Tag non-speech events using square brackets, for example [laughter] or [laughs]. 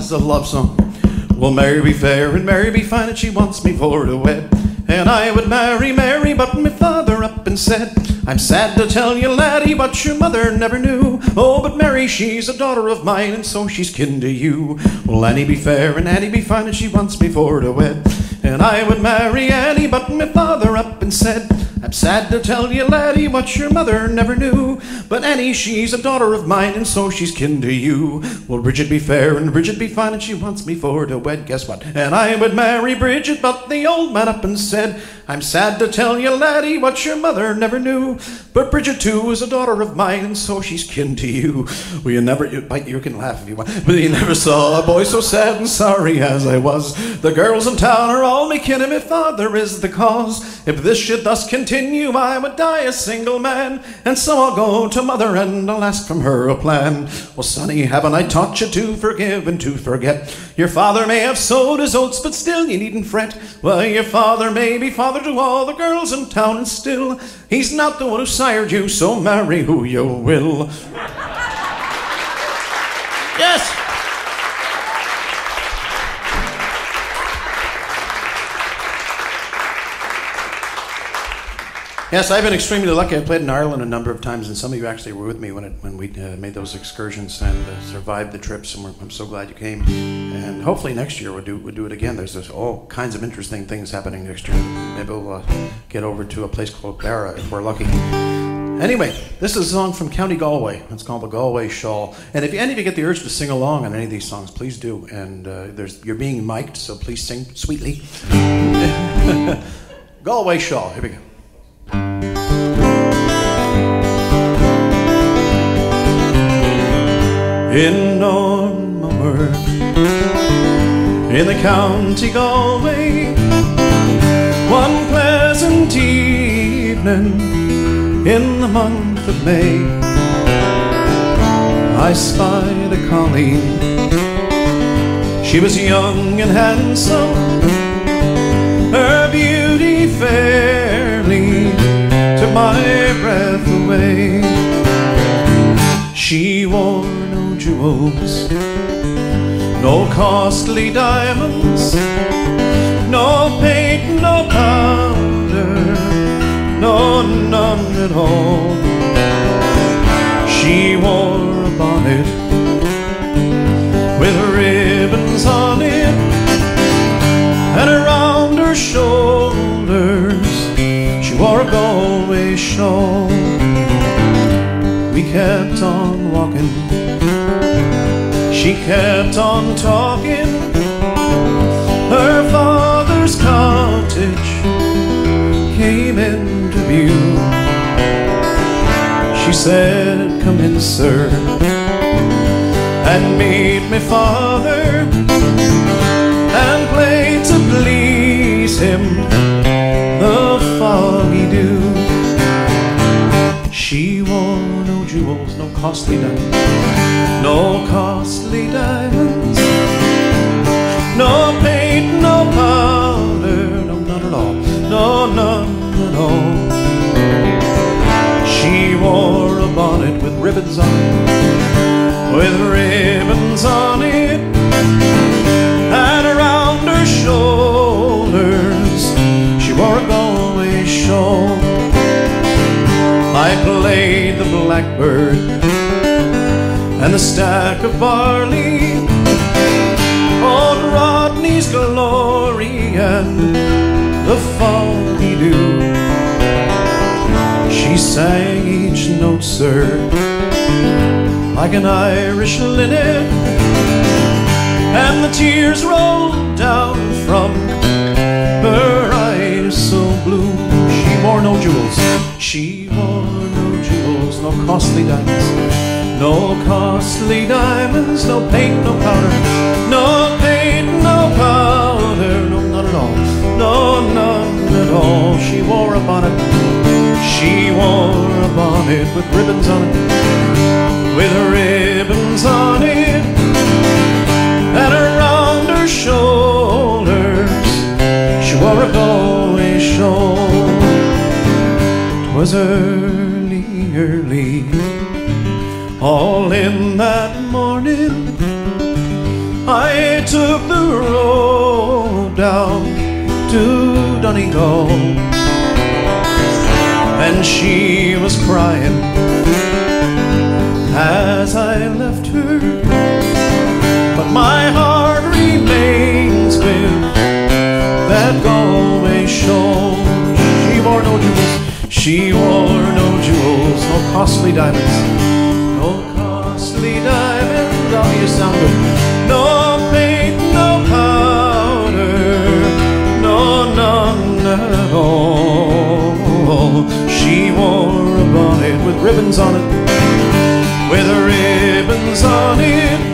is a love song. Well, Mary be fair and Mary be fine, and she wants me for to wed. And I would marry Mary, but my father up and said, I'm sad to tell you, laddie, but your mother never knew. Oh, but Mary, she's a daughter of mine, and so she's kin to you. Well, Annie be fair and Annie be fine, and she wants me for to wed. And I would marry Annie, but my father up and said, I'm sad to tell you, laddie, what your mother never knew. But Annie, she's a daughter of mine, and so she's kin to you. Well, Bridget be fair and Bridget be fine, and she wants me for to wed. Guess what? And I would marry Bridget, but the old man up and said, I'm sad to tell you, laddie, what your mother never knew. But Bridget, too, is a daughter of mine, and so she's kin to you. Well, you never, you, you can laugh if you want, but you never saw a boy so sad and sorry as I was. The girls in town are all me kin, and my father is the cause. If this should thus continue, I would die a single man. And so I'll go to mother and I'll ask from her a plan. Well, sonny, haven't I taught you to forgive and to forget? Your father may have sowed his oats, but still you needn't fret. Well, your father may be father to all the girls in town, and still he's not the one who sired you, so marry who you will. [laughs] yes! Yes, I've been extremely lucky. I played in Ireland a number of times, and some of you actually were with me when, it, when we uh, made those excursions and uh, survived the trips. And I'm so glad you came. And hopefully next year we'll do we'll do it again. There's all kinds of interesting things happening next year. Maybe we'll uh, get over to a place called Barra if we're lucky. Anyway, this is a song from County Galway. It's called the Galway Shawl. And if any of you get the urge to sing along on any of these songs, please do. And uh, there's you're being mic'd, so please sing sweetly. [laughs] Galway Shawl. Here we go. In Oranmore in the county Galway. One pleasant evening in the month of May, I spied a colleen. She was young and handsome, her beauty fairly She wore no jewels, no costly diamonds, no paint, no powder, no none at all. She wore a bonnet with ribbons on it, and around her shoulders she wore a Galway shawl. Kept on walking. She kept on talking. Her father's cottage came into view. She said, Come in, sir, and meet me father, and play to please him no jewels, no costly diamonds, no costly diamonds, no paint, no powder, no none at all, no none at all. She wore a bonnet with ribbons on blackbird and the stack of barley, old Rodney's glory and the foggy dew. She sang each note, sir, like an Irish linnet, and the tears rolled down from her eyes so blue. She wore no jewels. She wore jewels, no costly diamonds, no costly diamonds, no paint, no powder, no paint, no powder, no none at all, no none at all. She wore a bonnet, she wore a bonnet with ribbons on it, with ribbons on it, and around her shoulders she wore a Galway shawl. 'Twas early, early, all in that morning. I took the road down to Donegal, and she was crying as I left her. But my heart remains with that Galway shawl. She wore no jewels, she wore no costly diamonds, no costly diamonds. Oh, you sound good. No paint, no powder, no none at all. She wore a bonnet with ribbons on it, with ribbons on it,